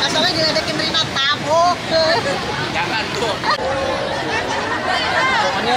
Asalnya diledekin Rina tabuk. Jangan tuh. Pokoknya